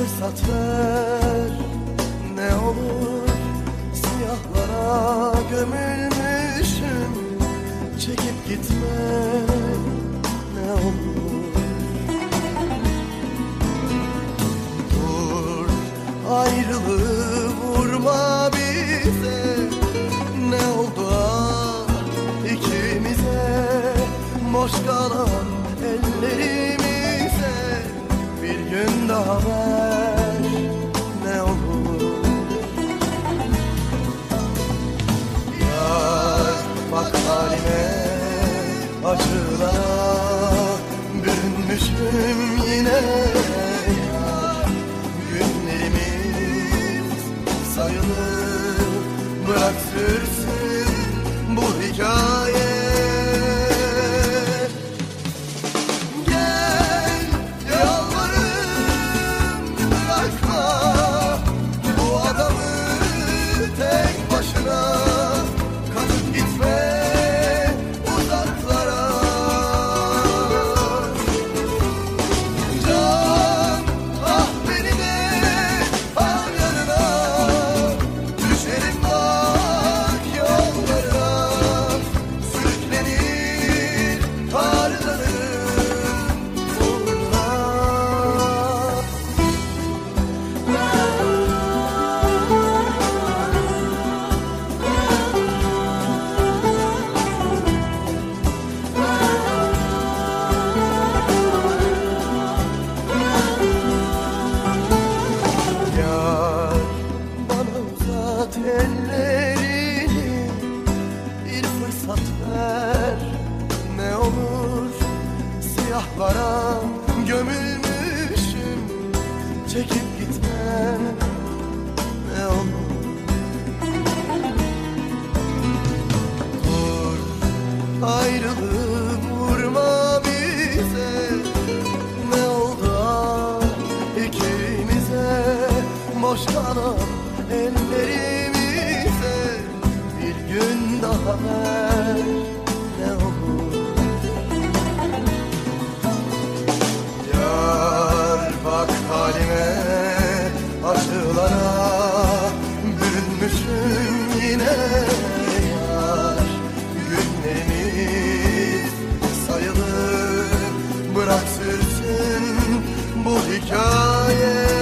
fırsat ver. Ne olur Siyahlara gömülmüşüm. Çekip gitme. Ne olur. Dur ayrılığı vurma bize. Ne oldu ah ikimize? Boş kalan ellerimize. Bir gün daha ver. yine acılara Bürünmüşüm yine. Günlerimiz sayılı bırak sürsün bu hikaye. olur Siyahlara gömülmüşüm. Çekip gitmen ne olur. Vur ayrılık vurma bize. Ne oldu ah ikimize? Boş kalan ellerimize. Bir gün daha ver bu hikaye.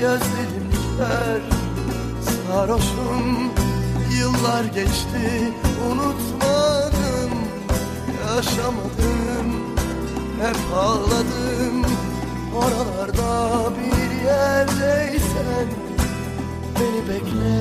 gözlerim kör. Sarhoşum yıllar geçti. Unutmadım. Yaşamadım. Hep ağladım. Oralarda bir yerdeysen beni bekle.